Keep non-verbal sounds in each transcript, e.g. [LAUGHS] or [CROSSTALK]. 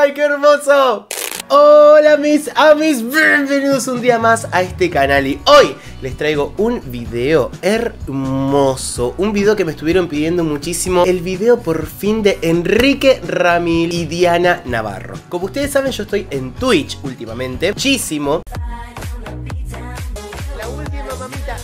¡Ay, qué hermoso! Hola mis amis, bienvenidos un día más a este canal y hoy les traigo un video hermoso, un video que me estuvieron pidiendo muchísimo, el video por fin de Enrique Ramil y Diana Navarro. Como ustedes saben yo estoy en Twitch últimamente, muchísimo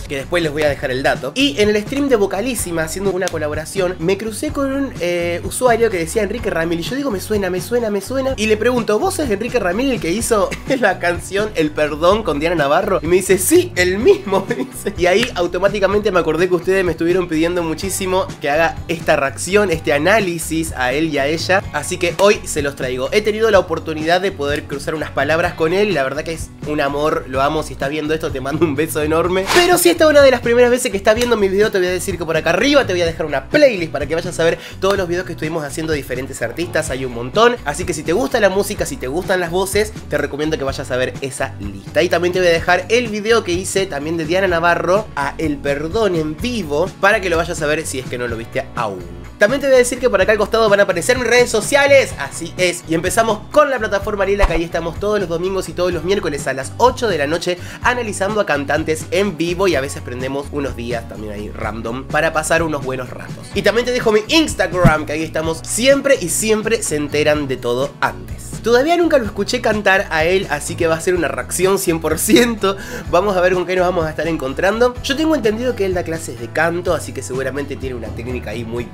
que después les voy a dejar el dato. Y en el stream de Vocalísima, haciendo una colaboración, me crucé con un eh, usuario que decía Enrique Ramil. Y yo digo, me suena, me suena, me suena. Y le pregunto, ¿vos es Enrique Ramil el que hizo [LAUGHS] la canción El Perdón con Diana Navarro? Y me dice, sí, el mismo. [LAUGHS] Y ahí automáticamente me acordé que ustedes me estuvieron pidiendo muchísimo que haga esta reacción, este análisis a él y a ella. Así que hoy se los traigo. He tenido la oportunidad de poder cruzar unas palabras con él la verdad que es un amor, lo amo. Si estás viendo esto, te mando un beso enorme. Pero si esta es una de las primeras veces que estás viendo mi video, te voy a decir que por acá arriba te voy a dejar una playlist para que vayas a ver todos los videos que estuvimos haciendo de diferentes artistas. Hay un montón. Así que si te gusta la música, si te gustan las voces, te recomiendo que vayas a ver esa lista. Y también te voy a dejar el video que hice también de Diana Navarro a El Perdón en vivo para que lo vayas a ver si es que no lo viste aún. También te voy a decir que por acá al costado van a aparecer mis redes sociales, así es. Y empezamos con la plataforma Ariela, que ahí estamos todos los domingos y todos los miércoles a las 8 de la noche analizando a cantantes en vivo y a veces prendemos unos días también ahí random para pasar unos buenos ratos. Y también te dejo mi Instagram, que ahí estamos siempre y siempre se enteran de todo antes. Todavía nunca lo escuché cantar a él, así que va a ser una reacción 100%. Vamos a ver con qué nos vamos a estar encontrando. Yo tengo entendido que él da clases de canto, así que seguramente tiene una técnica ahí muy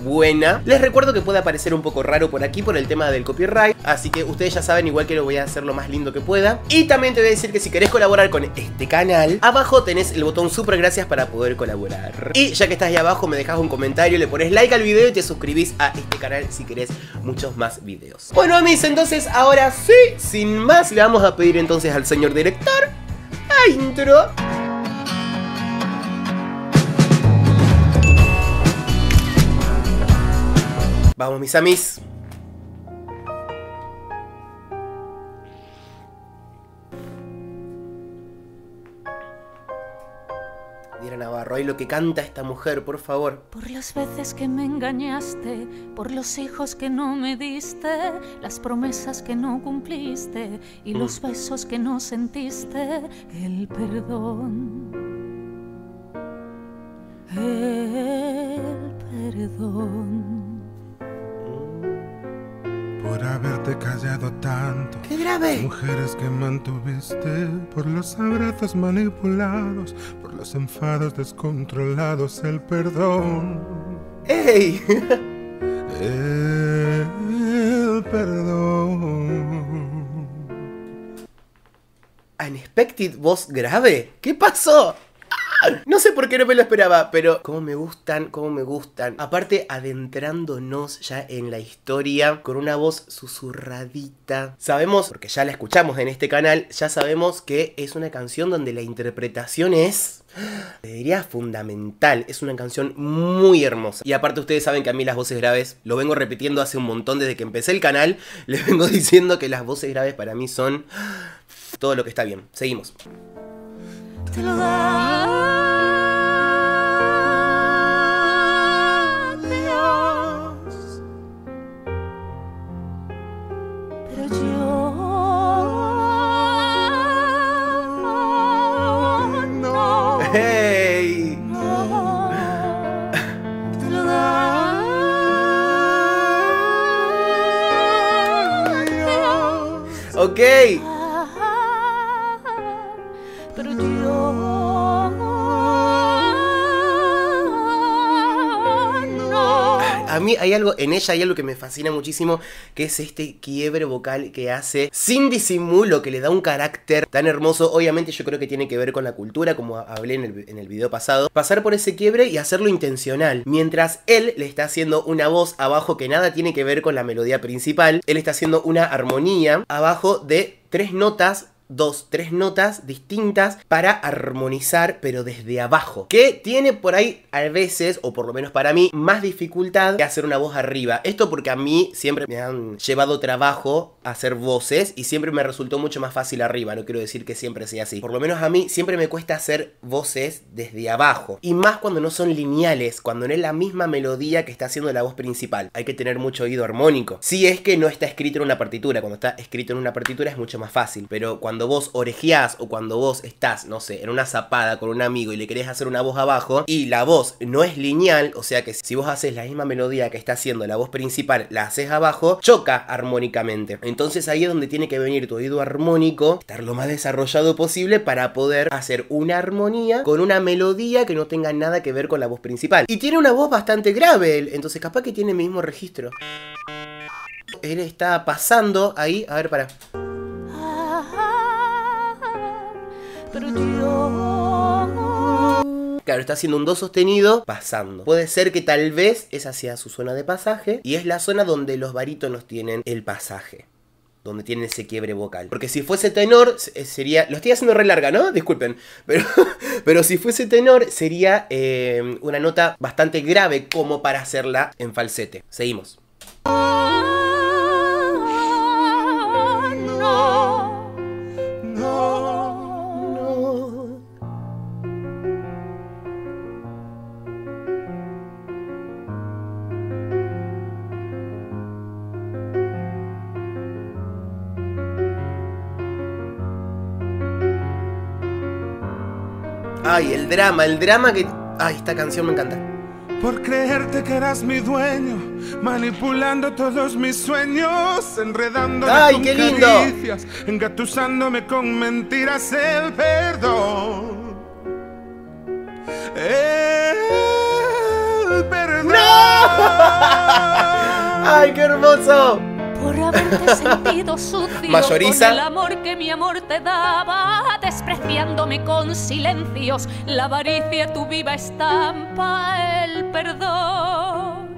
buena. Les recuerdo que puede aparecer un poco raro por aquí por el tema del copyright, así que ustedes ya saben igual que lo voy a hacer lo más lindo que pueda. Y también te voy a decir que si querés colaborar con este canal, abajo tenés el botón super gracias para poder colaborar. Y ya que estás ahí abajo me dejas un comentario, le pones like al video y te suscribís a este canal si querés muchos más videos. Bueno amis, entonces ahora sí, sin más, le vamos a pedir entonces al señor director a intro. Vamos, mis amis. Lo que canta esta mujer, por favor. Por las veces que me engañaste, por los hijos que no me diste, las promesas que no cumpliste y los Mm. besos que no sentiste, el perdón. El perdón. Por haberte callado tanto. ¡Qué grave! Mujeres que mantuviste por los abrazos manipulados, por los enfados descontrolados, el perdón. ¡Ey! El perdón. Unexpected voz grave. ¿Qué pasó? [LAUGHS] No sé por qué no me lo esperaba, pero cómo me gustan, cómo me gustan. Aparte, adentrándonos ya en la historia con una voz susurradita. Sabemos, porque ya la escuchamos en este canal, ya sabemos que es una canción donde la interpretación es... [GASPS] Te diría fundamental, es una canción muy hermosa. Y aparte ustedes saben que a mí las voces graves, lo vengo repitiendo hace un montón desde que empecé el canal, [LAUGHS] les vengo diciendo que las voces graves para mí son [GASPS] todo lo que está bien. Seguimos. Ok. A mí hay algo, en ella hay algo que me fascina muchísimo, que es este quiebre vocal que hace sin disimulo, que le da un carácter tan hermoso. Obviamente yo creo que tiene que ver con la cultura, como hablé en el, en el video pasado. Pasar por ese quiebre y hacerlo intencional. Mientras él le está haciendo una voz abajo que nada tiene que ver con la melodía principal, él está haciendo una armonía abajo de tres notas dos, tres notas distintas para armonizar, pero desde abajo. Que tiene por ahí a veces, o por lo menos para mí, más dificultad que hacer una voz arriba. Esto porque a mí siempre me han llevado trabajo hacer voces y siempre me resultó mucho más fácil arriba. No quiero decir que siempre sea así. Por lo menos a mí siempre me cuesta hacer voces desde abajo. Y más cuando no son lineales, cuando no es la misma melodía que está haciendo la voz principal. Hay que tener mucho oído armónico. Si es que no está escrito en una partitura. Cuando está escrito en una partitura es mucho más fácil. Pero cuando cuando vos orejeás o cuando vos estás, no sé, en una zapada con un amigo y le querés hacer una voz abajo y la voz no es lineal, o sea que si vos haces la misma melodía que está haciendo la voz principal, la haces abajo, choca armónicamente. Entonces ahí es donde tiene que venir tu oído armónico, estar lo más desarrollado posible para poder hacer una armonía con una melodía que no tenga nada que ver con la voz principal. Y tiene una voz bastante grave, entonces capaz que tiene el mismo registro. Él está pasando ahí, a ver, para. Claro, está haciendo un do sostenido pasando. Puede ser que tal vez esa sea su zona de pasaje y es la zona donde los barítonos tienen el pasaje donde tienen ese quiebre vocal. Porque si fuese tenor, eh, sería. Lo estoy haciendo re larga, ¿no? Disculpen. Pero, [LAUGHS] pero si fuese tenor, sería eh, una nota bastante grave como para hacerla en falsete. Seguimos. Ay, el drama, el drama que. Ay, esta canción me encanta. Por creerte que eras mi dueño, manipulando todos mis sueños, enredándome ¡Ay, con qué lindo! caricias, engatusándome con mentiras el perdón. El perdón. [LAUGHS] ¡Ay, qué hermoso! Por haberte [LAUGHS] sentido sucio Mayoriza. con el amor que mi amor te daba, despreciándome con silencios, la avaricia tu viva estampa, el perdón.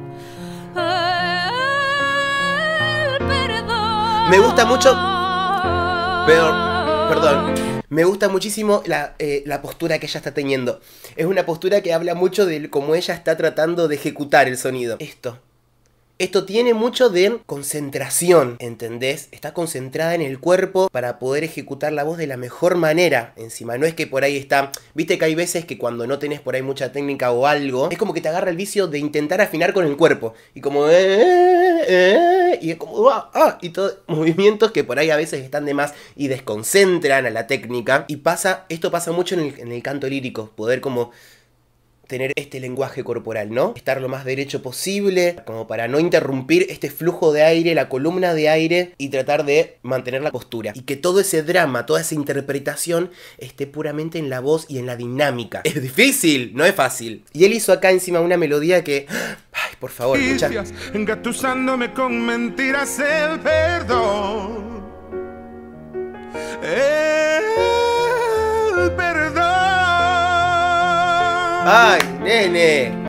El perdón. Me gusta mucho- Pero- perdón. Me gusta muchísimo la, eh, la postura que ella está teniendo. Es una postura que habla mucho de cómo ella está tratando de ejecutar el sonido. Esto. Esto tiene mucho de concentración, ¿entendés? Está concentrada en el cuerpo para poder ejecutar la voz de la mejor manera. Encima, no es que por ahí está. Viste que hay veces que cuando no tenés por ahí mucha técnica o algo, es como que te agarra el vicio de intentar afinar con el cuerpo. Y como. eh, eh, y es como. ah, ah, y todos [LAUGHS] movimientos que por ahí a veces están de más y desconcentran a la técnica. Y pasa. Esto pasa mucho en el canto lírico. Poder como tener este lenguaje corporal, ¿no? Estar lo más derecho posible, como para no interrumpir este flujo de aire, la columna de aire y tratar de mantener la postura. Y que todo ese drama, toda esa interpretación esté puramente en la voz y en la dinámica. Es difícil, no es fácil. Y él hizo acá encima una melodía que... [GASPS] Ay, por favor, caricias, engatusándome con mentiras el perdón. El perdón. Ay, nene.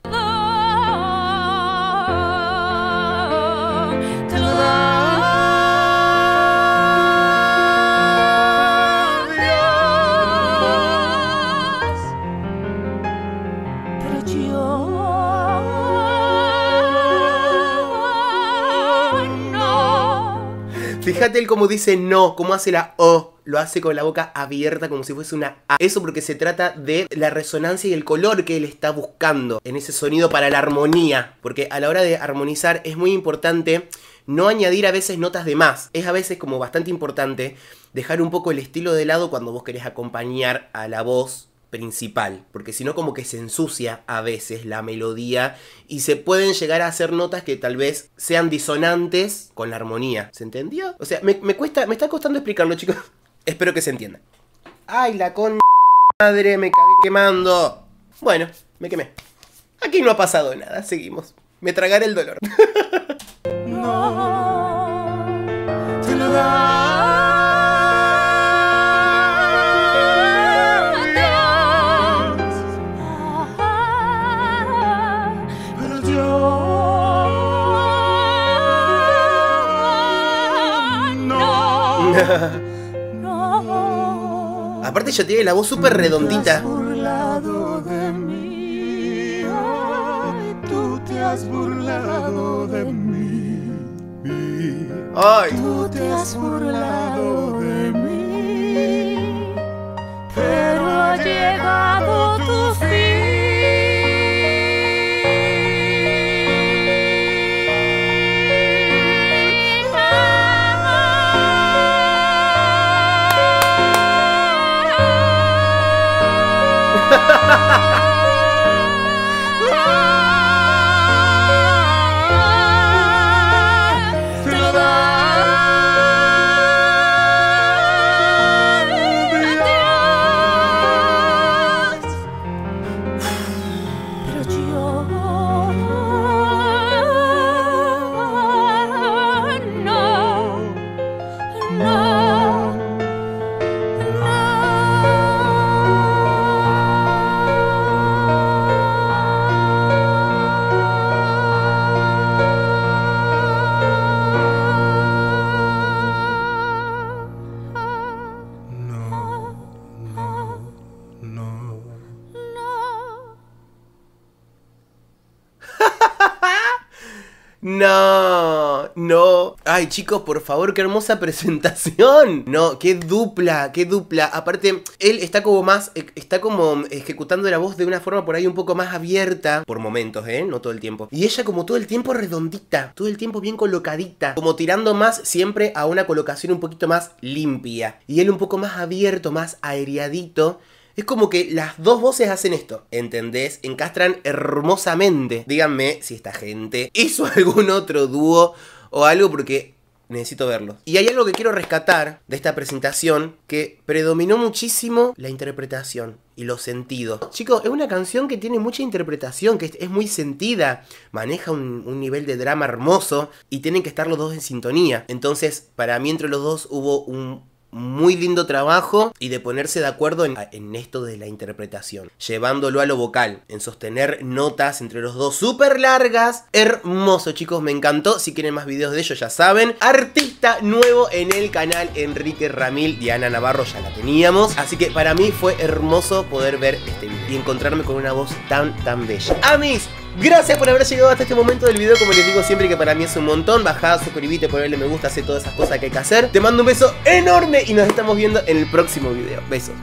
Fíjate él como dice no, cómo hace la O. Lo hace con la boca abierta como si fuese una A. Eso porque se trata de la resonancia y el color que él está buscando en ese sonido para la armonía. Porque a la hora de armonizar es muy importante no añadir a veces notas de más. Es a veces como bastante importante dejar un poco el estilo de lado cuando vos querés acompañar a la voz principal, porque si no como que se ensucia a veces la melodía y se pueden llegar a hacer notas que tal vez sean disonantes con la armonía. ¿Se entendió? O sea, me, me cuesta, me está costando explicarlo, chicos. Espero que se entienda. Ay, la con madre, me cagué quemando. Bueno, me quemé. Aquí no ha pasado nada, seguimos. Me tragaré el dolor. [LAUGHS] Te ella tiene la voz súper redondita. burlado de mí. Ay, tú te has burlado de mí. Ay. Tú te has burlado No, no. Ay, chicos, por favor, qué hermosa [LAUGHS] presentación. No, qué dupla, qué dupla. Aparte, él está como más, eh, está como ejecutando la voz de una forma por ahí un poco más abierta. Por momentos, ¿eh? No todo el tiempo. Y ella como todo el tiempo redondita, todo el tiempo bien colocadita. Como tirando más siempre a una colocación un poquito más limpia. Y él un poco más abierto, más aeriadito. Es como que las dos voces hacen esto, ¿entendés? Encastran hermosamente. Díganme si esta gente [LAUGHS] hizo algún otro dúo o algo porque necesito verlo. Y hay algo que quiero rescatar de esta presentación que predominó muchísimo la interpretación y los sentidos. Chicos, es una canción que tiene mucha interpretación, que es, muy sentida, maneja un, un nivel de drama hermoso y tienen que estar los dos en sintonía. Entonces, para mí entre los dos hubo un muy lindo trabajo y de ponerse de acuerdo en, esto de la interpretación, llevándolo a lo vocal, en sostener notas entre los dos súper largas. Hermoso, chicos, me encantó. Si quieren más videos de ellos, ya saben. Artista nuevo en el canal Enrique Ramil. Diana Navarro ya la teníamos. Así que para mí fue hermoso poder ver este video y encontrarme con una voz tan, tan bella. Amis, Gracias por haber llegado hasta este momento del video, como les digo siempre que para mí es un montón. Bajá, suscribite, ponerle me gusta, hacer todas esas cosas que hay que hacer. Te mando un beso enorme y nos estamos viendo en el próximo video. Besos.